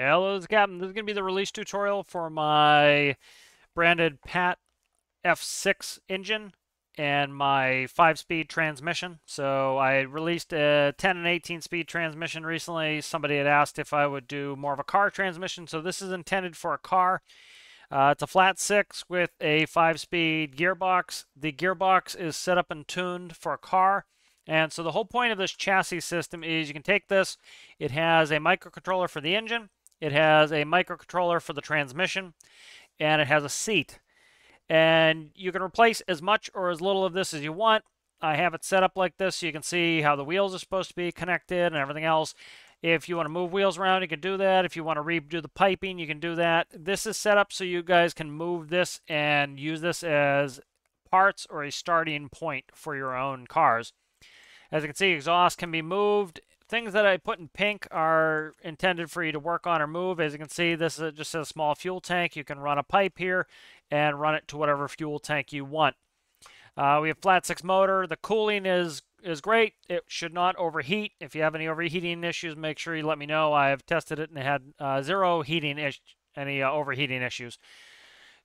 Hello, Captain. This is going to be the release tutorial for my branded PAT F6 engine and my 5-speed transmission. So I released a 10 and 18 speed transmission recently. Somebody had asked if I would do more of a car transmission. So this is intended for a car. Uh, it's a flat 6 with a 5-speed gearbox. The gearbox is set up and tuned for a car. And so the whole point of this chassis system is you can take this, it has a microcontroller for the engine, it has a microcontroller for the transmission, and it has a seat. And you can replace as much or as little of this as you want. I have it set up like this so you can see how the wheels are supposed to be connected and everything else. If you want to move wheels around, you can do that. If you want to redo the piping, you can do that. This is set up so you guys can move this and use this as parts or a starting point for your own cars. As you can see, exhaust can be moved things that I put in pink are intended for you to work on or move. As you can see, this is just a small fuel tank. You can run a pipe here and run it to whatever fuel tank you want. Uh, we have flat six motor. The cooling is is great. It should not overheat. If you have any overheating issues, make sure you let me know. I have tested it and it had uh, zero heating any uh, overheating issues.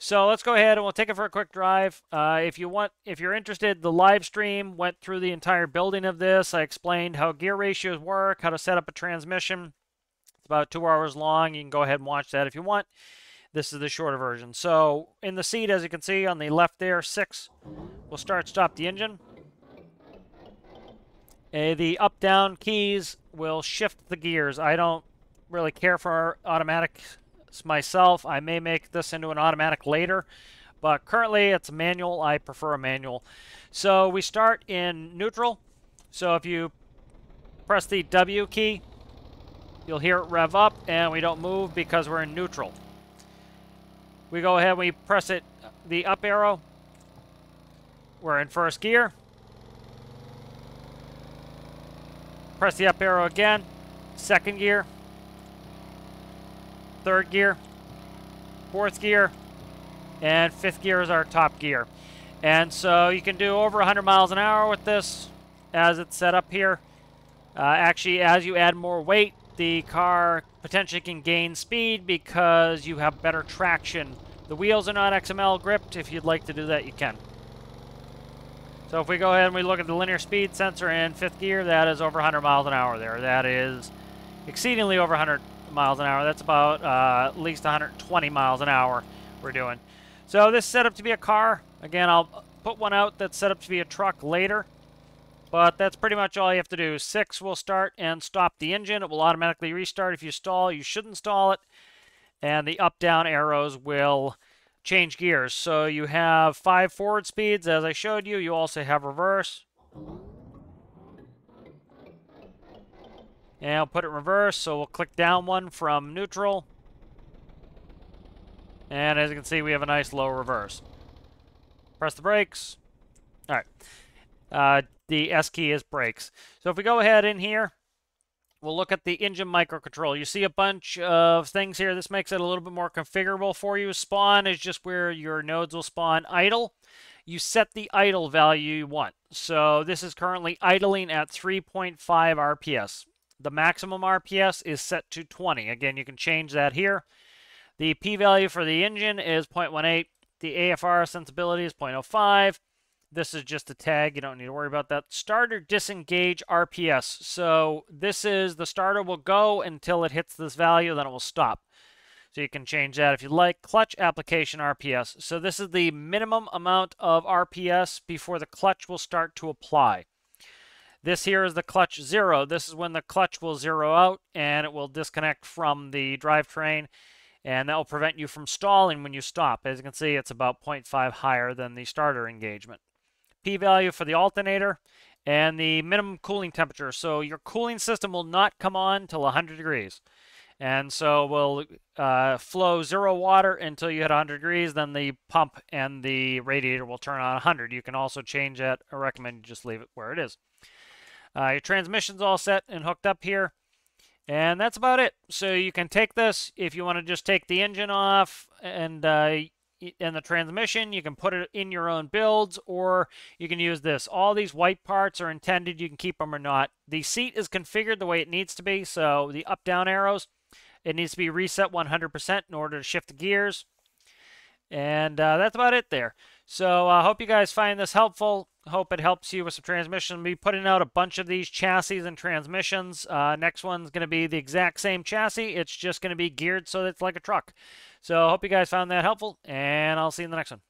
So let's go ahead and we'll take it for a quick drive. Uh, if you want, if you're interested, the live stream went through the entire building of this. I explained how gear ratios work, how to set up a transmission. It's about two hours long. You can go ahead and watch that if you want. This is the shorter version. So in the seat, as you can see on the left there, six, we'll start stop the engine. Uh, the up-down keys will shift the gears. I don't really care for automatic myself. I may make this into an automatic later, but currently it's manual. I prefer a manual. So we start in neutral. So if you press the W key, you'll hear it rev up, and we don't move because we're in neutral. We go ahead, we press it, the up arrow. We're in first gear. Press the up arrow again, second gear third gear, fourth gear, and fifth gear is our top gear. And so you can do over 100 miles an hour with this as it's set up here. Uh, actually, as you add more weight, the car potentially can gain speed because you have better traction. The wheels are not XML gripped. If you'd like to do that, you can. So if we go ahead and we look at the linear speed sensor in fifth gear, that is over 100 miles an hour there. That is exceedingly over 100 miles an hour. That's about uh, at least 120 miles an hour we're doing. So this set up to be a car. Again, I'll put one out that's set up to be a truck later. But that's pretty much all you have to do. Six will start and stop the engine. It will automatically restart if you stall. You shouldn't stall it. And the up-down arrows will change gears. So you have five forward speeds, as I showed you. You also have reverse. And I'll put it in reverse, so we'll click down one from neutral. And as you can see, we have a nice low reverse. Press the brakes. All right. Uh, the S key is brakes. So if we go ahead in here, we'll look at the engine microcontroller. You see a bunch of things here. This makes it a little bit more configurable for you. Spawn is just where your nodes will spawn idle. You set the idle value you want. So this is currently idling at 3.5 RPS. The maximum RPS is set to 20. Again, you can change that here. The p-value for the engine is 0.18. The AFR sensibility is 0.05. This is just a tag. You don't need to worry about that. Starter disengage RPS. So this is the starter will go until it hits this value, then it will stop. So you can change that if you like. Clutch application RPS. So this is the minimum amount of RPS before the clutch will start to apply. This here is the clutch zero. This is when the clutch will zero out and it will disconnect from the drivetrain and that will prevent you from stalling when you stop. As you can see, it's about 0.5 higher than the starter engagement. P-value for the alternator and the minimum cooling temperature. So your cooling system will not come on till 100 degrees. And so we'll uh, flow zero water until you hit 100 degrees. Then the pump and the radiator will turn on 100. You can also change that. I recommend you just leave it where it is. Uh, your transmission's all set and hooked up here. And that's about it. So you can take this if you want to just take the engine off and uh, and the transmission. You can put it in your own builds or you can use this. All these white parts are intended. You can keep them or not. The seat is configured the way it needs to be. So the up-down arrows, It needs to be reset 100% in order to shift the gears. And uh, that's about it there. So I uh, hope you guys find this helpful. Hope it helps you with some transmission. We'll be putting out a bunch of these chassis and transmissions. Uh, next one's going to be the exact same chassis. It's just going to be geared so it's like a truck. So hope you guys found that helpful, and I'll see you in the next one.